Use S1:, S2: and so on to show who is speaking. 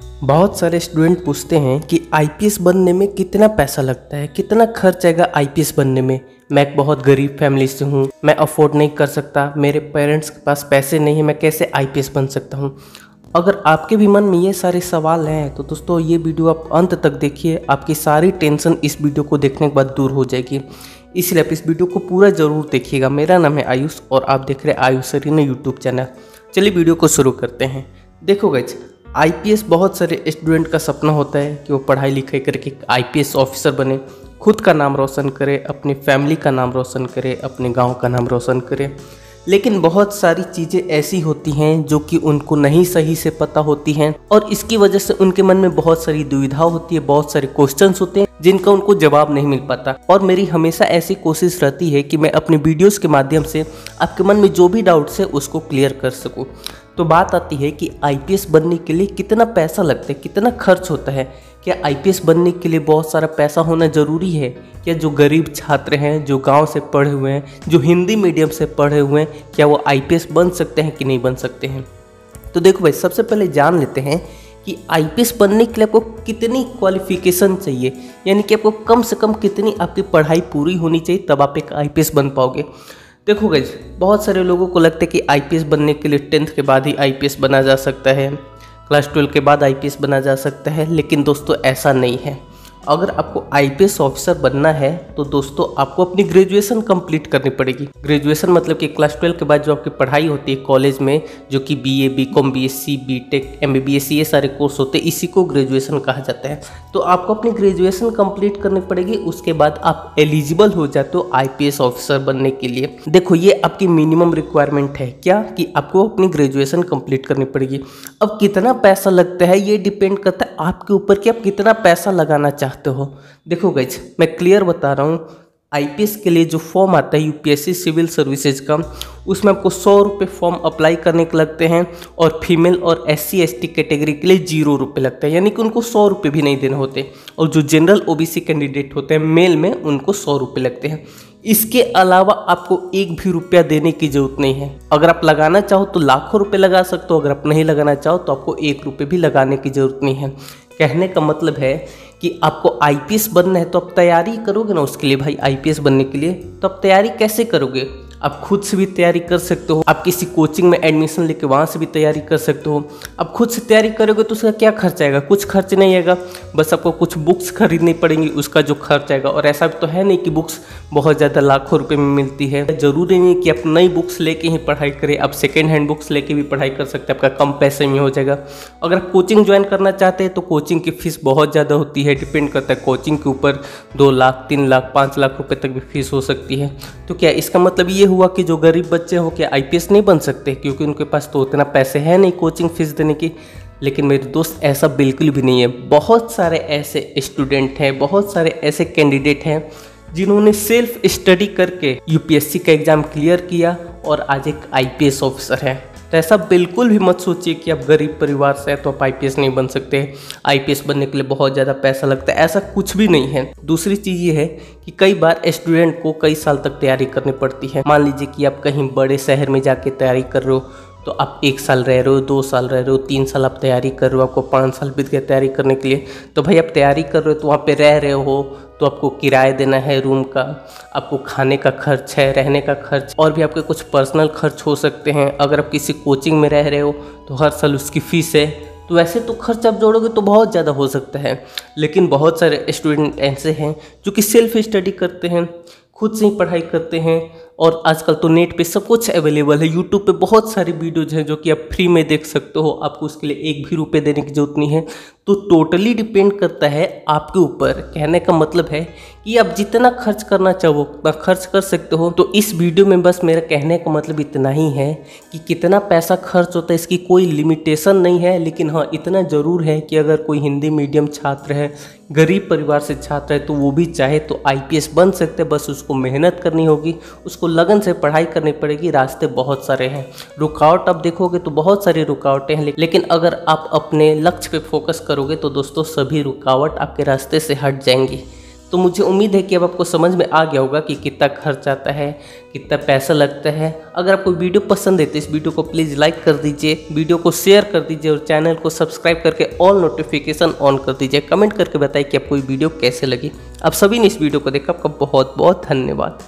S1: बहुत सारे स्टूडेंट पूछते हैं कि आईपीएस बनने में कितना पैसा लगता है, कितना खर्च आएगा आईपीएस बनने में। मैं एक बहुत गरीब फैमिली से हूँ, मैं अफोर्ड नहीं कर सकता, मेरे पेरेंट्स के पास पैसे नहीं है, मैं कैसे आईपीएस बन सकता हूँ? अगर आपके भी मन में ये सारे सवाल हैं तो दोस्तों ये वीडियो आप अंत तक देखिए, आपकी सारी टेंशन इस वीडियो को देखने के बाद दूर हो जाएगी। इसलिए आप इस वीडियो को पूरा ज़रूर देखिएगा। मेरा नाम है आयुष और आप देख रहे हैं आयुष सरीना यूट्यूब चैनल चलिए वीडियो को शुरू करते हैं। देखो गज आईपीएस बहुत सारे स्टूडेंट का सपना होता है कि वो पढ़ाई लिखाई करके आईपीएस ऑफिसर बने, खुद का नाम रोशन करे, अपनी फैमिली का नाम रोशन करे, अपने गाँव का नाम रोशन करे। लेकिन बहुत सारी चीज़ें ऐसी होती हैं जो कि उनको नहीं सही से पता होती हैं और इसकी वजह से उनके मन में बहुत सारी दुविधा होती है, बहुत सारे क्वेश्चन होते हैं जिनका उनको जवाब नहीं मिल पाता। और मेरी हमेशा ऐसी कोशिश रहती है कि मैं अपने वीडियोस के माध्यम से आपके मन में जो भी डाउट्स है उसको क्लियर कर सकूँ। तो बात आती है कि आईपीएस बनने के लिए कितना पैसा लगता है, कितना खर्च होता है? क्या आईपीएस बनने के लिए बहुत सारा पैसा होना ज़रूरी है? क्या जो गरीब छात्र हैं, जो गाँव से पढ़े हुए हैं, जो हिंदी मीडियम से पढ़े हुए हैं, क्या वो आईपीएस बन सकते हैं कि नहीं बन सकते हैं? तो देखो भाई, सबसे पहले जान लेते हैं कि आईपीएस बनने के लिए आपको कितनी क्वालिफिकेशन चाहिए? यानी कि आपको कम से कम कितनी आपकी पढ़ाई पूरी होनी चाहिए, तब आप एक आईपीएस बन पाओगे। देखो गई बहुत सारे लोगों को लगता है कि आईपीएस बनने के लिए टेंथ के बाद ही आईपीएस बना जा सकता है क्लास ट्वेल्व के बाद आईपीएस बना जा सकता है, लेकिन दोस्तों ऐसा नहीं है। अगर आपको आईपीएस ऑफिसर बनना है तो दोस्तों आपको अपनी ग्रेजुएशन कंप्लीट करनी पड़ेगी। ग्रेजुएशन मतलब कि क्लास ट्वेल्व के बाद जो आपकी पढ़ाई होती है कॉलेज में, जो कि B A B com B S C B tech M B B S C ये सारे कोर्स होते हैं, इसी को ग्रेजुएशन कहा जाता है। तो आपको अपनी ग्रेजुएशन कंप्लीट करनी पड़ेगी, उसके बाद आप एलिजिबल हो जाते हो आईपीएस ऑफिसर बनने के लिए। देखो, ये आपकी मिनिमम रिक्वायरमेंट है क्या? कि आपको अपनी ग्रेजुएशन कंप्लीट करनी पड़ेगी। अब कितना पैसा लगता है, ये डिपेंड करता है आपके ऊपर कि आप कितना पैसा लगाना चाहते चाहते हो? देखो गैज मैं क्लियर बता रहा हूँ आईपीएस के लिए जो फॉर्म आता है यूपीएससी सिविल सर्विसेज़ का, उसमें आपको सौ रुपये फॉर्म अप्लाई करने के लगते हैं और फीमेल और S C S T category के लिए ज़ीरो रुपये लगते हैं। यानी कि उनको सौ रुपये भी नहीं देने होते। और जो जनरल ओबीसी कैंडिडेट होते हैं मेल में उनको सौ रुपये लगते हैं। इसके अलावा आपको एक भी रुपया देने की ज़रूरत नहीं है। अगर आप लगाना चाहो तो लाखों रुपए लगा सकते हो, अगर आप नहीं लगाना चाहो तो आपको एक रुपये भी लगाने की ज़रूरत नहीं है। कहने का मतलब है कि आपको आईपीएस बनना है तो आप तैयारी करोगे ना उसके लिए भाई आईपीएस बनने के लिए तो आप तैयारी कैसे करोगे? आप खुद से भी तैयारी कर सकते हो। आप किसी कोचिंग में एडमिशन लेके वहाँ से भी तैयारी कर सकते हो। आप खुद से तैयारी करोगे तो उसका क्या खर्च आएगा? कुछ खर्च नहीं आएगा। बस आपको कुछ बुक्स खरीदनी पड़ेंगी, उसका जो खर्च आएगा। और ऐसा तो है नहीं कि बुक्स बहुत ज़्यादा लाखों रुपये में मिलती है। ज़रूरी नहीं कि आप नई बुक्स लेके ही पढ़ाई करें। आप सेकेंड हैंड बुक्स लेके भी पढ़ाई कर सकते हैं। आपका कम पैसे में हो जाएगा। अगर कोचिंग ज्वाइन करना चाहते हैं तो कोचिंग की फ़ीस बहुत ज़्यादा होती है। डिपेंड करता है कोचिंग के ऊपर दो लाख, तीन लाख, पाँच लाख रुपये तक भी फ़ीस हो सकती है। तो क्या इसका मतलब ये हुआ कि जो गरीब बच्चे हो क्या आई नहीं बन सकते? क्योंकि उनके पास तो उतना पैसे है नहीं कोचिंग फ़ीस देने की। लेकिन मेरे दोस्त ऐसा बिल्कुल भी नहीं है। बहुत सारे ऐसे स्टूडेंट हैं, बहुत सारे ऐसे कैंडिडेट हैं, जिन्होंने सेल्फ स्टडी करके यूपीएससी का एग्ज़ाम क्लियर किया और आज एक आईपीएस ऑफिसर है। तो ऐसा बिल्कुल भी मत सोचिए कि आप गरीब परिवार से हैं तो आप आईपीएस नहीं बन सकते। आईपीएस बनने के लिए बहुत ज़्यादा पैसा लगता है। ऐसा कुछ भी नहीं है। दूसरी चीज़ ये है कि कई बार स्टूडेंट को कई साल तक तैयारी करनी पड़ती है। मान लीजिए कि आप कहीं बड़े शहर में जाके तैयारी कर रहे हो तो आप एक साल रह रहे हो, दो साल रह रहे हो, तीन साल आप तैयारी कर रहे हो, आपको पाँच साल बीत गया तैयारी करने के लिए। तो भाई आप तैयारी कर रहे हो तो वहाँ पे रह रहे हो तो आपको किराया देना है रूम का, आपको खाने का खर्च है, रहने का खर्च, और भी आपके कुछ पर्सनल खर्च हो सकते हैं। अगर आप किसी कोचिंग में रह रहे हो तो हर साल उसकी फ़ीस है। तो वैसे तो खर्च आप जोड़ोगे तो बहुत ज़्यादा हो सकता है, लेकिन बहुत सारे स्टूडेंट ऐसे हैं जो कि सेल्फ स्टडी करते हैं, खुद से ही पढ़ाई करते हैं और आजकल तो नेट पे सब कुछ अवेलेबल है। यूट्यूब पे बहुत सारी वीडियोज़ हैं जो कि आप फ्री में देख सकते हो। आपको उसके लिए एक भी रुपये देने की ज़रूरत नहीं है। तो टोटली डिपेंड करता है आपके ऊपर। कहने का मतलब है कि आप जितना खर्च करना चाहो उतना खर्च कर सकते हो। तो इस वीडियो में बस मेरा कहने का मतलब इतना ही है कि कितना पैसा खर्च होता है, इसकी कोई लिमिटेशन नहीं है। लेकिन हाँ इतना ज़रूर है कि अगर कोई हिंदी मीडियम छात्र है, गरीब परिवार से छात्र है तो वो भी चाहे तो आईपीएस बन सकते हैं। बस उसको मेहनत करनी होगी, उसको लगन से पढ़ाई करनी पड़ेगी। रास्ते बहुत सारे हैं। रुकावट आप देखोगे तो बहुत सारी रुकावटें हैं। लेकिन अगर आप अपने लक्ष्य पर फोकस करोगे तो दोस्तों सभी रुकावट आपके रास्ते से हट जाएँगी। तो मुझे उम्मीद है कि अब आपको समझ में आ गया होगा कि कितना खर्च आता है, कितना पैसा लगता है। अगर आपको वीडियो पसंद है तो इस वीडियो को प्लीज़ लाइक कर दीजिए, वीडियो को शेयर कर दीजिए और चैनल को सब्सक्राइब करके ऑल नोटिफिकेशन ऑन कर दीजिए। कमेंट करके बताइए कि आपको वीडियो कैसे लगी। आप सभी ने इस वीडियो को देखा आपका बहुत बहुत धन्यवाद।